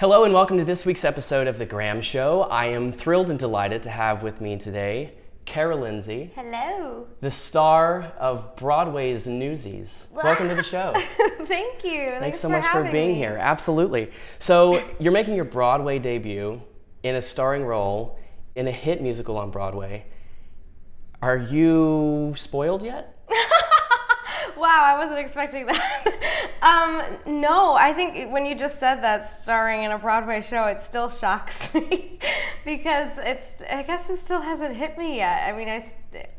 Hello and welcome to this week's episode of The Graham Show. I am thrilled and delighted to have with me today Kara Lindsay, Hello. the star of Broadway's Newsies. welcome to the show. Thank you. Thanks so for much for being me. here. Absolutely. So, you're making your Broadway debut in a starring role in a hit musical on Broadway. Are you spoiled yet? Wow, I wasn't expecting that. um, no, I think when you just said that starring in a Broadway show, it still shocks me because it's. I guess it still hasn't hit me yet. I mean, I,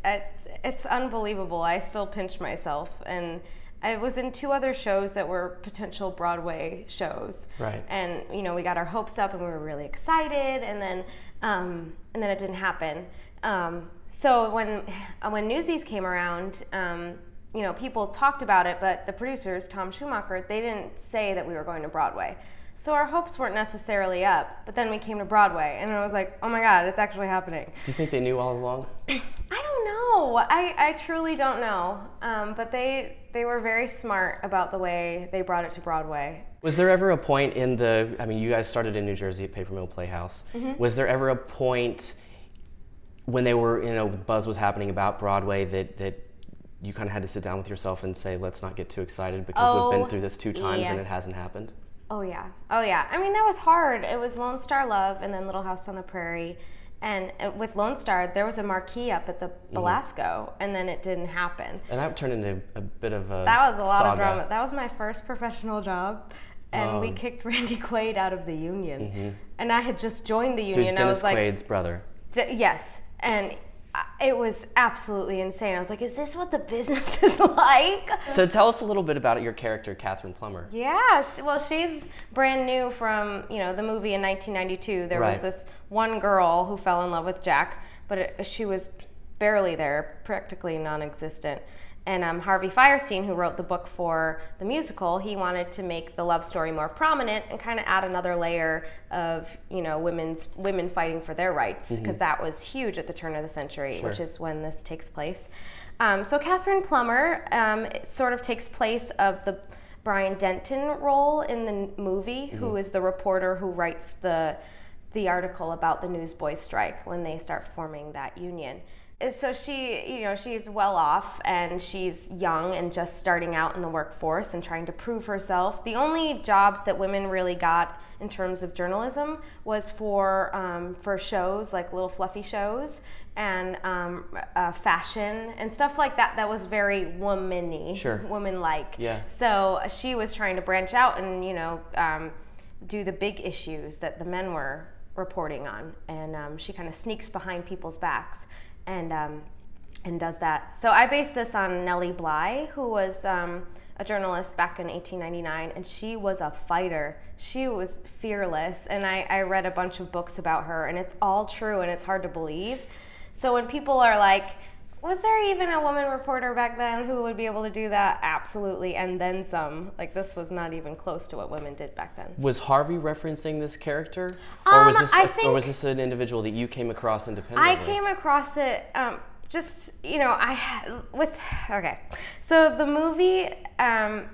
I it's unbelievable. I still pinch myself and. I was in two other shows that were potential Broadway shows, Right. And you know, we got our hopes up, and we were really excited, and then, um, and then it didn't happen. Um, so when when Newsies came around, um, you know, people talked about it, but the producers, Tom Schumacher, they didn't say that we were going to Broadway. So our hopes weren't necessarily up. But then we came to Broadway, and I was like, oh my God, it's actually happening. Do you think they knew all along? I don't know. I, I truly don't know. Um, but they they were very smart about the way they brought it to Broadway. Was there ever a point in the, I mean, you guys started in New Jersey at Paper Mill Playhouse. Mm-hmm. Was there ever a point when they were, you know, buzz was happening about Broadway that, that you kind of had to sit down with yourself and say, let's not get too excited because we've Oh, been through this two times and it hasn't happened? Oh yeah, oh yeah. I mean that was hard. It was Lone Star Love and then Little House on the Prairie, and uh, with Lone Star there was a marquee up at the Mm-hmm. Belasco, and then it didn't happen. And that turned into a bit of a That was a lot saga. of drama. That was my first professional job, and we Oh. kicked Randy Quaid out of the union, and I had just joined the Who's union. I Dennis was like, Quaid's brother? D- yes, and I- it was absolutely insane. I was like, "Is this what the business is like?" So tell us a little bit about your character, Katherine Plumber. Yeah, she, well, she's brand new from you know the movie in 1992. There Right. was this one girl who fell in love with Jack, but it, she was barely there, practically non-existent. And um, Harvey Fierstein, who wrote the book for the musical, he wanted to make the love story more prominent and kind of add another layer of you know women's women fighting for their rights because that was huge at the turn of the century, which is when this takes place. Um, so Katherine Plumber um, sort of takes place of the Bryan Denton role in the movie, who is the reporter who writes the the article about the Newsboys strike when they start forming that union. And So she, you know, she's well off and she's young and just starting out in the workforce and trying to prove herself. The only jobs that women really got in terms of journalism was for um, for shows like little fluffy shows and um, uh, fashion and stuff like that. That was very womany, Sure. woman-like. Yeah. So she was trying to branch out and you know um, do the big issues that the men were reporting on, and um, she kind of sneaks behind people's backs and um, and does that. So I based this on Nellie Bly, who was um, a journalist back in 1899, and she was a fighter. She was fearless, and I, I read a bunch of books about her, and it's all true, and it's hard to believe. So when people are like, was there even a woman reporter back then who would be able to do that? Absolutely, and then some. Like this was not even close to what women did back then. Was Harvey referencing this character, or was Um, this, I a- or was this an individual that you came across independently? I came across it um, just you know I had with okay, so the movie um,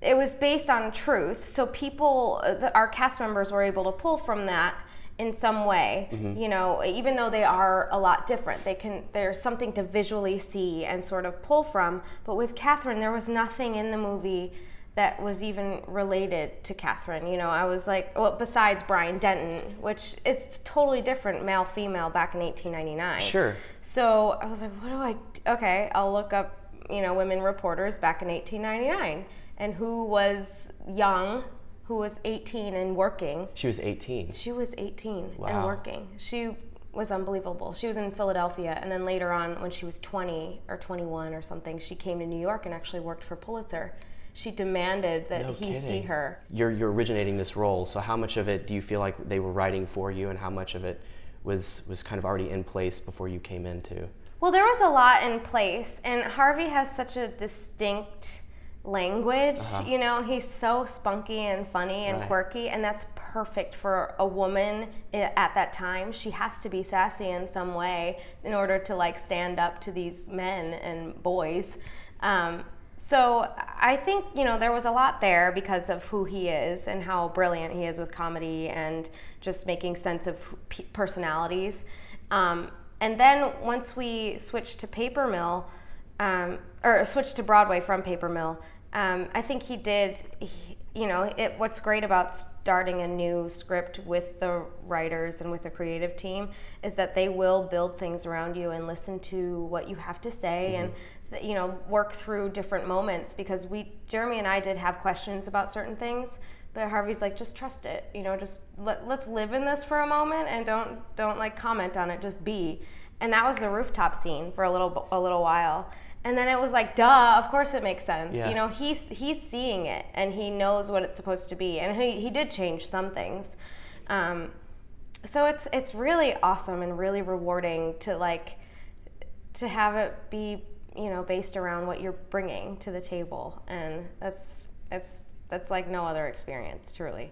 it was based on truth, so people the, our cast members were able to pull from that in some way mm-hmm. you know even though they are a lot different they can there's something to visually see and sort of pull from but with Katherine there was nothing in the movie that was even related to Katherine. You know, I was like, well, besides Bryan Denton, which is totally different, male female, back in 1899. Sure. So I was like, what do I? d- Okay, I'll look up, you know, women reporters back in 1899 and who was young, who was 18 and working. She was 18. She was 18 Wow. and working. She was unbelievable. She was in Philadelphia, and then later on, when she was 20 or 21 or something, she came to New York and actually worked for Pulitzer. She demanded that No he see kidding. her. You're, you're originating this role, so how much of it do you feel like they were writing for you, and how much of it was was kind of already in place before you came into? Well, there was a lot in place, and Harvey has such a distinct language. You know, he's so spunky and funny and Right. quirky, and that's perfect for a woman at that time. She has to be sassy in some way in order to like stand up to these men and boys. Um, so I think you know there was a lot there because of who he is and how brilliant he is with comedy and just making sense of personalities. Um, and then once we switched to Paper Mill, um, or switched to Broadway from Paper Mill, um, I think he did. He, you know, it, what's great about starting a new script with the writers and with the creative team is that they will build things around you and listen to what you have to say mm-hmm. and you know work through different moments because we Jeremy and I did have questions about certain things but Harvey's like just trust it you know just let, let's live in this for a moment and don't don't like comment on it just be. And that was the rooftop scene for a little a little while. And then it was like duh of course it makes sense. Yeah. you know he's he's seeing it and he knows what it's supposed to be. And he, he did change some things. Um, so it's it's really awesome and really rewarding to like to have it be you know, based around what you're bringing to the table, and that's that's that's like no other experience, truly.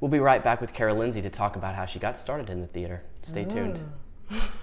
We'll be right back with Kara Lindsay to talk about how she got started in the theater. Stay tuned. Mm.